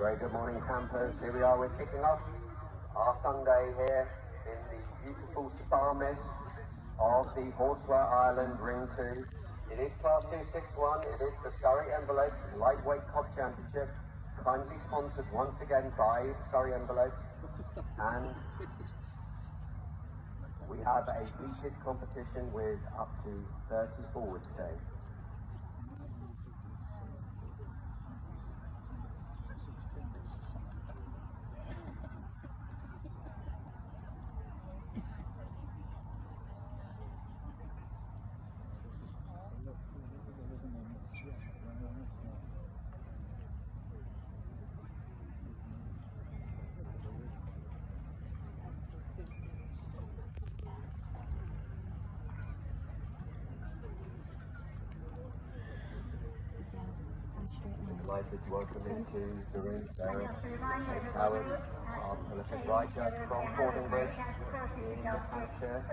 Very good morning, campers. Here we are, we're kicking off our Sunday here in the beautiful spa mist of the Horseware Ireland Ring 2. It is Class 261, it is the Surrey Envelope Lightweight Cob Championship, kindly sponsored once again by Surrey Envelope. And we have a heated competition with up to 30 forwards today. Delighted to welcome into the ring Sarah Kate Howard, our prolific rider from Fordingbridge in Hampshire,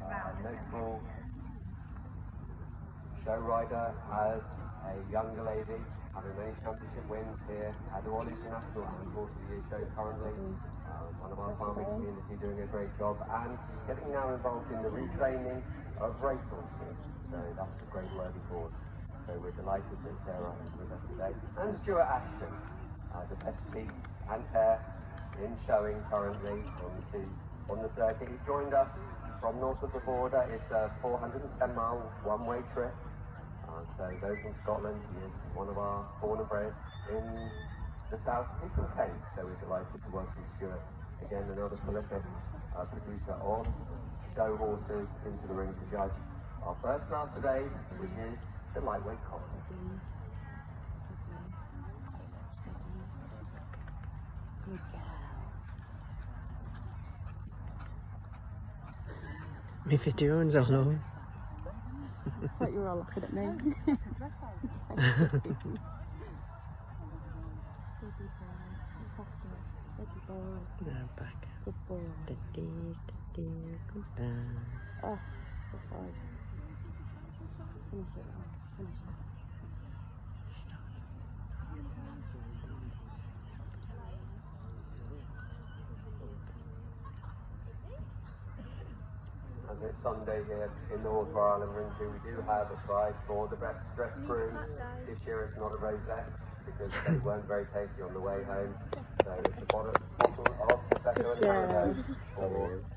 uh, notable show rider as a younger lady, having many championship wins here at the Royal International and Horse of the Year show currently. Uh, one of our farming community doing a great job and getting now involved in the retraining of racehorses. So that's a great worthy cause. So we're delighted that Sarah is with us today. And Stuart Ashton, uh, the best seat and hair in showing currently on the, on the circuit. He joined us from north of the border. It's a 410 mile one-way trip. Uh, so those from Scotland, he is one of our born and bred in the south. He's from Kent, so we're delighted to welcome Stuart. Again, another prolific uh, producer of show horses into the ring to judge our first class today, which is the lightweight cob. Good girl. My video's all over. I thought you were all looking at me. Steady boy. Steady boy. Now back. Good boy. Steady, steady, good down. Oh, good boy. Finish it, Alex. Finish it. And it's Sunday here in the of Ireland Ring 2. We do have a prize for the best dress crew. This year it's not a rosette because they weren't very tasty on the way home. So it's a bottle, bottle of Prosecco and Yeah.